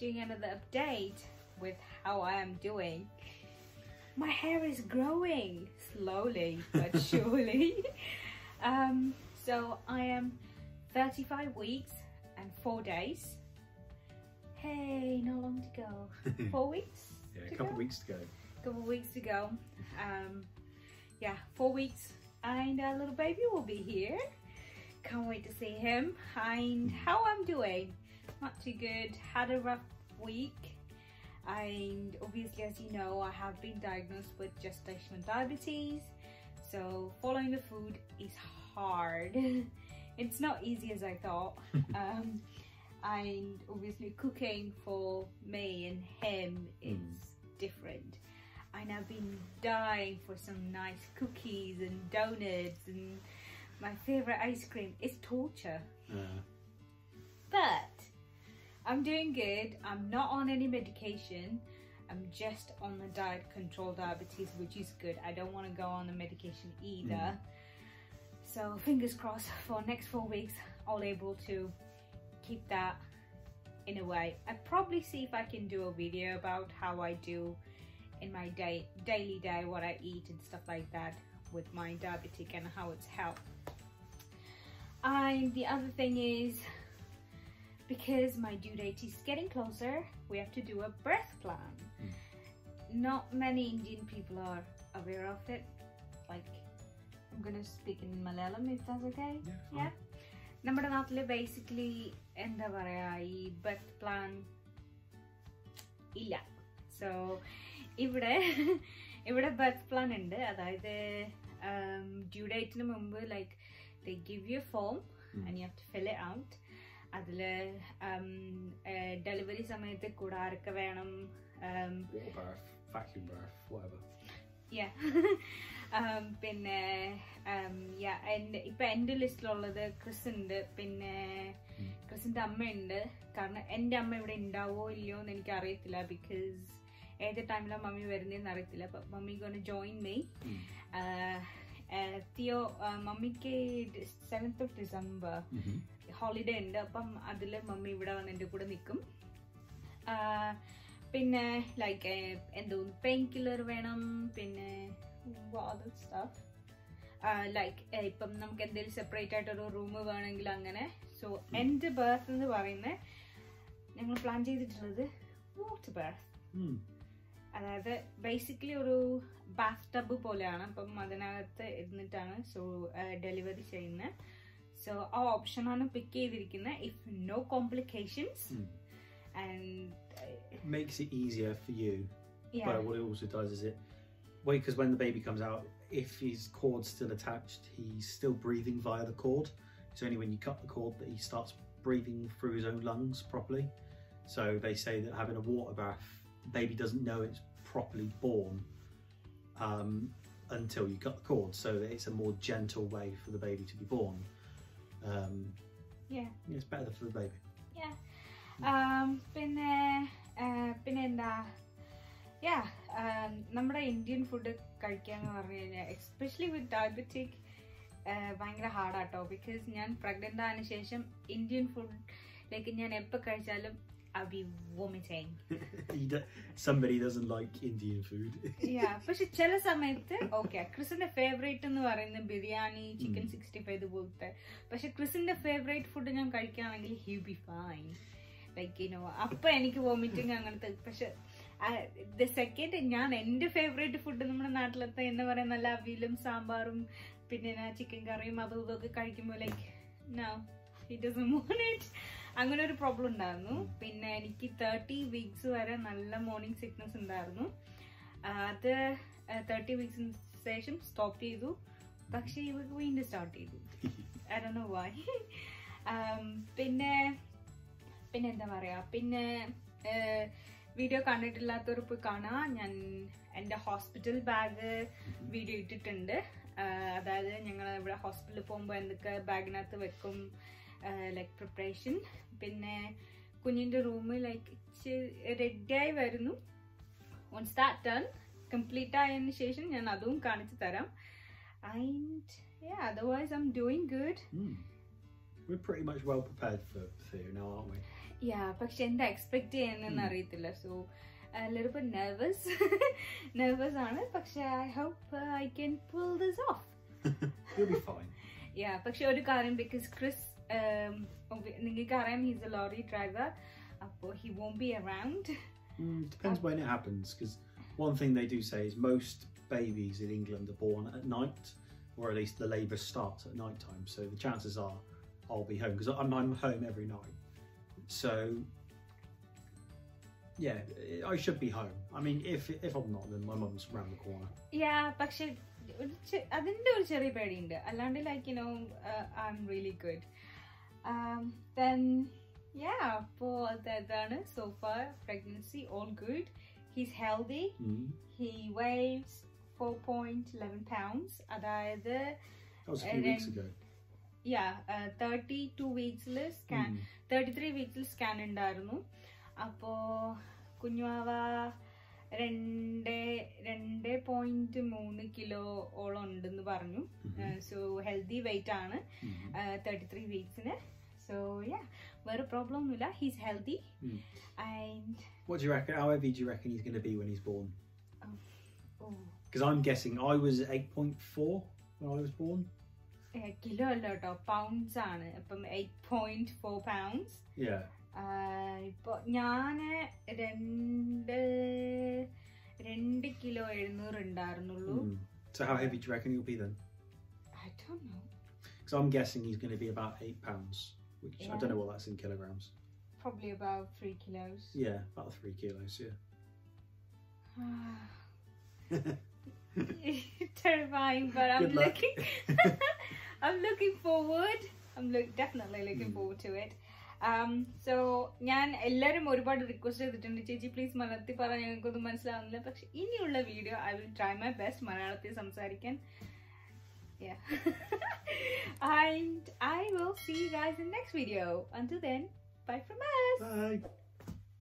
doing another update with how I am doing. My hair is growing slowly but surely. um, so I am 35 weeks and four days. Hey, not long to go. Four weeks? Yeah, a couple go? weeks to go. A couple weeks to go. Um, yeah, four weeks, and a little baby will be here. Can't wait to see him and how I'm doing. Not too good. Had a rough week, and obviously, as you know, I have been diagnosed with gestational diabetes. So following the food is hard. it's not easy as I thought. um, and obviously, cooking for me and him is different and I've been dying for some nice cookies and donuts and my favorite ice cream is torture. Uh, But I'm doing good. I'm not on any medication. I'm just on the diet control diabetes, which is good. I don't want to go on the medication either. Mm. So fingers crossed for next four weeks, I'll able to keep that in a way. I probably see if I can do a video about how I do in my day daily day, what I eat and stuff like that with my diabetic and how it's helped. And the other thing is because my due date is getting closer, we have to do a birth plan. Not many Indian people are aware of it. Like, I'm gonna speak in Malayalam if that's okay. yeah, fine. Yeah. നമ്മുടെ നാട്ടില് basically എന്താ പറയാ ഈ birth plan ഇല്ല so ഇവിടെ ഇവിടെ birth plan ഉണ്ട് അതായത് ഡ്യൂ ഡേറ്റിന് മുമ്പ് like they give you form Mm. And you have to fill it out അതിൽ ഡെലിവറി സമയത്ത് കൂടെ ആരൊക്കെ വേണം പിന്നെ എന്റെ- ഇപ്പൊ എന്റെ ലിസ്റ്റിലുള്ളത് ക്രിസ് ഉണ്ട് പിന്നെ. ക്രിസിന്റെ അമ്മയുണ്ട്. കാരണം എന്റെ അമ്മ ഇവിടെ ഉണ്ടാവോ ഇല്ലയോ എന്ന് എനിക്ക് അറിയത്തില്ല ബിക്കോസ് ഏത് ടൈമിലാണ് മമ്മി വരുന്നതെന്ന് അറിയത്തില്ല. അപ്പൊ mummy gonna join me Mm. Theo മമ്മിക്ക് സെവൻത് ഓഫ് ഡിസംബർ. ഹോളിഡേ ഉണ്ട്. അപ്പം അതിൽ മമ്മി ഇവിടെ വന്ന് എന്റെ കൂടെ നിൽക്കും പിന്നെ ലൈക്ക് എന്തോ പെയിൻ കില്ലർ വേണം. പിന്നെ സ്റ്റാഫ് ലൈക്ക് ഇപ്പം നമുക്ക് എന്തെങ്കിലും സെപ്പറേറ്റ് ആയിട്ട് ഒരു റൂം വേണമെങ്കിൽ അങ്ങനെ. സോ എന്റെ ബേർത്ത് എന്ന് പറയുന്നത് ഞങ്ങൾ പ്ലാൻ ചെയ്തിട്ടുള്ളത് വാട്ടർ ബേർത്ത്. അതായത് ബേസിക്കലി ഒരു ബാത്ത് ടബ് പോലെയാണ് അപ്പം അതിനകത്ത് ഇരുന്നിട്ടാണ് സോ ഡെലിവറി ചെയ്യുന്നത് സോ ആ ഓപ്ഷനാണ് പിക്ക് ചെയ്തിരിക്കുന്നത് if no complications Mm. And Makes it easier for you, but what it also does is it, well, because when the baby comes out, if his cord's still attached, he's still breathing via the cord. It's only when you cut the cord that he starts breathing through his own lungs properly. So they say that having a water bath, the baby doesn't know it's properly born um, until you cut the cord. So that it's a more gentle way for the baby to be born. Um, Yeah. It's better for the baby. പിന്നെ ആ, പിന്നെ എന്താ യാ നമ്മുടെ Indian food കഴിക്കാന്ന് പറഞ്ഞു കഴിഞ്ഞാൽ especially വിത്ത് diabetic ഭയങ്കര ഹാർഡാട്ടോ because ഞാൻ പ്രഗ്നന്റ് ആയതിനു ശേഷം ഇന്ത്യൻ ഫുഡിലേക്ക് ഞാൻ എപ്പോൾ കഴിച്ചാലും I be vomiting. Somebody doesn't like Indian food. yeah, പക്ഷെ ചില സമയത്ത് ഓക്കെ ക്രിസിന്റെ ഫേവറേറ്റ് എന്ന് പറയുന്നത് ബിരിയാണി ചിക്കൻ സിക്സ്റ്റി ഫൈവ് ഇതുപോലത്തെ പക്ഷെ ക്രിസിന്റെ ഫേവറേറ്റ് ഫുഡ് ഞാൻ കഴിക്കുകയാണെങ്കിൽ he be fine like you know അപ്പൊ എനിക്ക് വോമിറ്റിംഗ് അങ്ങനത്തെ പക്ഷെ ദ സെക്കൻഡ് ഞാൻ എന്റെ ഫേവറേറ്റ് ഫുഡ് നമ്മുടെ നാട്ടിലത്തെ എന്ന് പറയുന്ന നല്ല അവിയലും സാമ്പാറും പിന്നെ ചിക്കൻ കറിയും അതും ഇതൊക്കെ കഴിക്കുമ്പോൾ ലൈക്ക് നോ ഹി അങ്ങനെ ഒരു പ്രോബ്ലം ഉണ്ടായിരുന്നു. പിന്നെ എനിക്ക് തേർട്ടി വീക്സ് വരെ നല്ല മോർണിംഗ് സിക്നസ് ഉണ്ടായിരുന്നു. അത് തേർട്ടി വീക്സിന് ശേഷം സ്റ്റോപ്പ് ചെയ്തു. പക്ഷേ ഇവക്ക് വീണ്ടും സ്റ്റാർട്ട് ചെയ്തു. ഐ വായി പിന്നെ പിന്നെ എന്താ പറയാ? പിന്നെ വീഡിയോ കണ്ടിട്ടില്ലാത്തവർ പോയി കാണാം. ഞാൻ എന്റെ ഹോസ്പിറ്റൽ ബാഗ് വീഡിയോ ഇട്ടിട്ടുണ്ട്. അതായത് ഞങ്ങൾ ഇവിടെ ഹോസ്പിറ്റലിൽ പോകുമ്പോൾ എന്തൊക്കെ ബാഗിനകത്ത് വെക്കും ലൈക്ക് പ്രിപ്പറേഷൻ പിന്നെ കുഞ്ഞിന്റെ റൂം ലൈക്ക് റെഡിയായി വരുന്നു. വൺസ് ദാറ്റ് ടേൺ കംപ്ലീറ്റ് ആയതിന് ശേഷം ഞാൻ അതും കാണിച്ചു തരാം. And otherwise I'm doing good. We're pretty much well prepared for Theo now, aren't we? Yeah പക്ഷെ എന്താ എക്സ്പെക്ട് ചെയ്യുന്നതെന്ന് അറിയത്തില്ല. So little bit nervous nervous ആണ്. പക്ഷെ I hope I can pull this off You'll be fine. Yeah പക്ഷെ ഒരു കാര്യം because Chris നിങ്ങൾക്ക് അറിയാം ഹീസ് എ ലോറി ഡ്രൈവർ അപ്പോൾ he won't be around Mm, depends when it happens, because one thing they do say is most babies in England are born at night, or at least the labour starts at night time. So the chances are I'll be home because I'm, I'm home every night. So yeah, I should be home. I mean, if if I'm not, then my mum's round the corner. യാ പക്ഷെ ഒരു ചെ- അതിന്റെ ഒരു ചെറിയ പേടിയുണ്ട് അല്ലാണ്ട് like you know I am really good then yeah അപ്പോൾ അതാണ് so far pregnancy all good he's healthy Mm. He weighs four point eleven pounds അതായത് That was a few And weeks then- ago. Yeah thirty two വീക്സിൽ scan Mm. Thirty three വീക്സിൽ scan ഉണ്ടായിരുന്നു അപ്പോ കുഞ്ഞുവാവ രണ്ട് രണ്ട് point മൂന്ന് kilo ഓളം ഉണ്ടെന്ന് പറഞ്ഞു Mhm. So healthy wait ആണ് Mhm. Thirty three വീക്സിന് so yeah വേറെ പ്രോബ്ലം ഒന്നുമില്ല he's healthy Mm. And What do you reckon? How heavy do you reckon he's going to be when he's born? oh, Because I'm guessing I was 8.4 when I was born. Kilo അല്ല കേട്ടോ pounds ആണ് അപ്പം eight point four pounds Yeah. ഇപ്പൊ ഞാന് രണ്ട് രണ്ട് kilo എഴുന്നൂറ് ഉണ്ടായിരുന്നുള്ളൂ Mm. So how heavy do you reckon he'll be then? I don't know. Because I'm guessing he's going to be about eight pounds, which I Yeah. don't know what that's in kilograms. Probably about three kilos. Yeah, about three kilos. Yeah. Terrifying, but I'm Good luck. looking. I'm looking forward. I'm look, definitely looking Mm. forward to it. Um, so ഞാൻ എല്ലാവരും ഒരുപാട് request ചെയ്തിട്ടുണ്ട് ചേച്ചി please മലയാളത്തിൽ പറ ഞങ്ങൾക്കൊന്നും മനസ്സിലാവുന്നില്ല പക്ഷെ ഇനിയുള്ള video I will try my best മലയാളത്തിൽ സംസാരിക്കാൻ Yeah. and I will see you guys in the next video. Until then, bye from us. Bye.